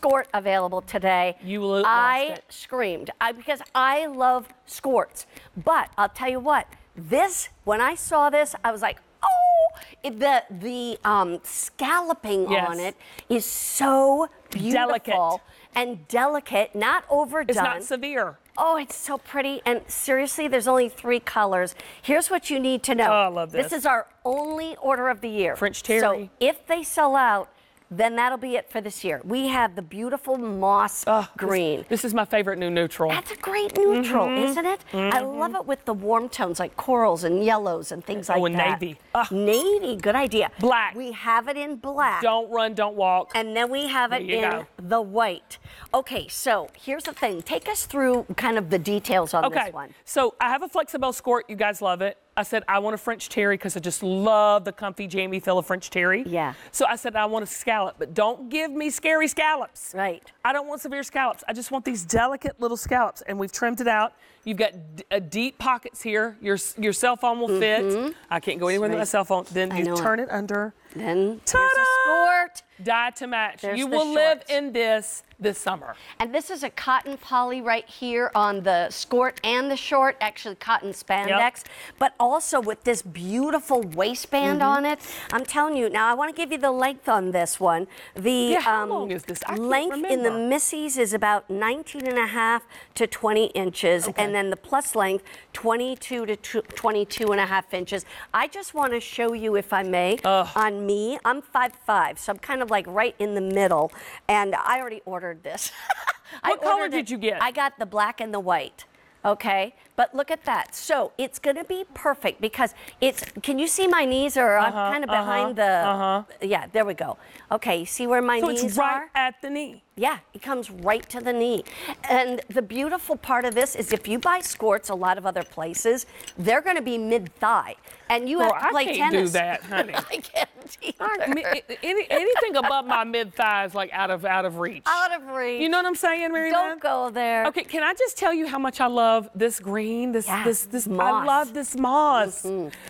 skort available today. You lo- I it. screamed I, because I love skorts. But I'll tell you what, this when I saw this, I was like, oh, it, the the um, scalloping Yes. on it is so beautiful Delicate. and delicate, not overdone. It's not severe. Oh, it's so pretty. And seriously, there's only three colors. Here's what you need to know. Oh, I love this. This is our only order of the year. French terry. So if they sell out, then that'll be it for this year. We have the beautiful moss Oh, green. This, is my favorite new neutral. That's a great neutral, Mm-hmm. isn't it? I love it with the warm tones like corals and yellows and things like Oh, and that. navy. Ah. Navy, good idea. Black. We have it in black. Don't run, don't walk. And then we have it in go. the white. Okay, so here's the thing. Take us through kind of the details on Okay, this one. so I have a flexible Skort. You guys love it. I said I want a French terry because I just love the comfy, jammy feel of French terry. Yeah. So I said I want a scallop, but don't give me scary scallops. Right. I don't want severe scallops. I just want these delicate little scallops, and we've trimmed it out. You've got d- uh, deep pockets here. Your your cell phone will fit. I can't go anywhere with my Mm-hmm. Cell phone. Then I you turn it under. Then Ta-da! Dye to match. There's you will live in this this summer. And this is a cotton poly right here on the skirt and the short, actually cotton spandex, but also with this beautiful waistband Mm-hmm. on it. I'm telling you, now I want to give you the length on this one. The Yeah, how long is this? Length in the remember. Missy's is about 19 and a half to 20 inches, and then the plus length 22 to tw- 22 and a half inches. I just want to show you, if I may, on me. I'm 5'5", so I'm kind of like right in the middle, and I already ordered this. I What color did it- you get? I got the black and the white. Okay, but look at that. So it's going to be perfect because it's. Can you see my knees, or I'm Uh-huh, kind of behind the? Yeah, there we go. Okay, see where my So knees it's right are? at the knee. Yeah, it comes right to the knee. And the beautiful part of this is if you buy skorts a lot of other places, they're going to be mid thigh. And you Girl, have to I play can't do that, honey. I can't either. any, anything above my mid thigh is like out of out of reach. Out of reach. You know what I'm saying, Mary? Don't go there. Okay, can I just tell you how much I love this green? This Yeah, this this moss. Mm-hmm. I love this moss.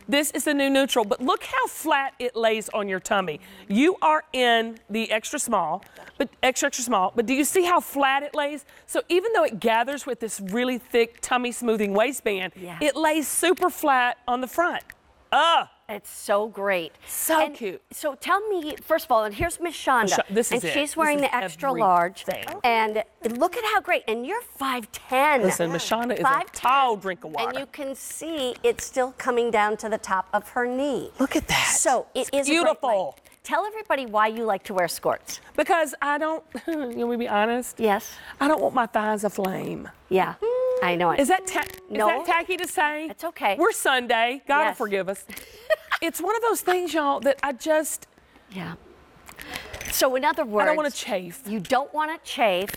This is the new neutral, but look how flat it lays on your tummy. You are in the extra small, but extra extra small, but do you see how flat it lays? So even though it gathers with this really thick tummy smoothing waistband, Yeah. it lays super flat on the front. Ugh. It's so great. So And cute. So tell me, first of all, and here's Miss Shonda. This is and it. she's wearing is the extra everything. large. And look at how great. And you're 5'10. Listen, Miss Shonda is a 5'10", tall drink of water. And you can see it's still coming down to the top of her knee. Look at that. So it is It's great beautiful. Tell everybody why you like to wear skirts. Because I don't, you want me to be honest? Yes. I don't want my thighs aflame. Yeah. I know it. Is that ta- No. is that tacky to say? It's okay. We're Sunday. God will Yes. forgive us. it's one of those things, y'all, that I just yeah. So in other words, I don't want to chafe. You don't want to chafe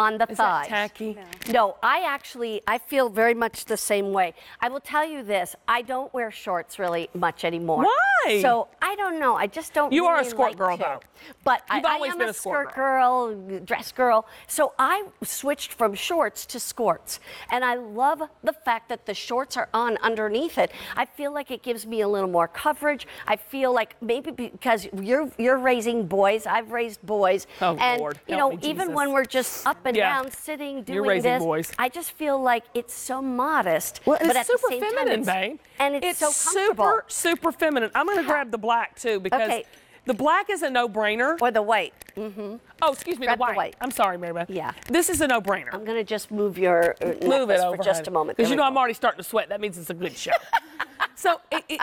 on the Is thighs. that tacky? No, I actually I feel very much the same way. I will tell you this: I don't wear shorts really much anymore. Why? So I don't know. I just don't. You are a skirt like girl, to. though. But You've I, always I am been a a skirt skirt girl, dress girl. So I switched from shorts to skirts, and I love the fact that the shorts are on underneath it. I feel like it gives me a little more coverage. I feel like maybe because you're you're raising boys, I've raised boys, Oh, and Lord, you help know me, even Jesus. when we're just up and Yeah. down sitting doing You're raising this, boys. I just feel like it's so modest. Well, but it's at super the same feminine, time, it's, babe. and it's, so comfortable. super, super feminine. I'm going to grab the black too because Okay. the black is a no-brainer. or the white. Mm -hmm. Oh, excuse me, Grab the the white. white. I'm sorry, Mary Beth. Yeah. This is a no-brainer. I'm gonna just move your uh, Move it necklace over for just a moment. Because you we know I'm already starting to sweat. That means it's a good show. so, it, it,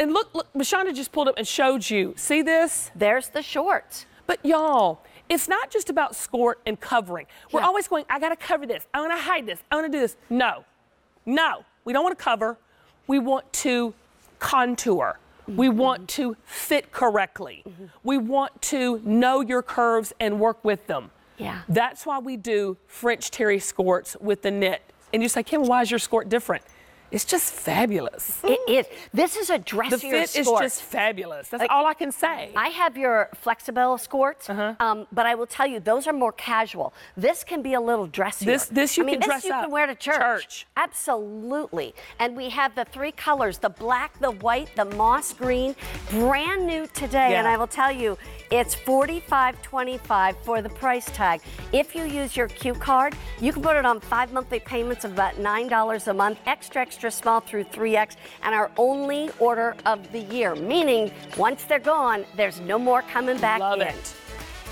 and look, look, Mashonda just pulled up and showed you. See this? There's the shorts. But y'all, it's not just about skort and covering. We're Yeah. always going, I gotta cover this. I wanna hide this. I wanna do this. No. No. We don't wanna cover. We want to contour. We Mm-hmm. want to fit correctly. We want to know your curves and work with them. Yeah. That's why we do French terry skirts with the knit. And you say, Kim, why is your skirt different? It's just fabulous. It is. This is a dressier The fit is just fabulous. That's all I can say. I have your flexible skirts, Uh-huh. um, but I will tell you those are more casual. This can be a little dressier. This- this you I mean, can this dress you up. can wear to church. Church. Absolutely. And we have the three colors: the black, the white, the moss green. Brand new today, and I will tell you, it's $45.25 for the price tag. If you use your Q card, you can put it on five monthly payments of about $9 a month, extra, extra small through 3X, and our only order of the year. Meaning, once they're gone, there's no more coming back Love in. it.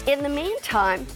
In the meantime,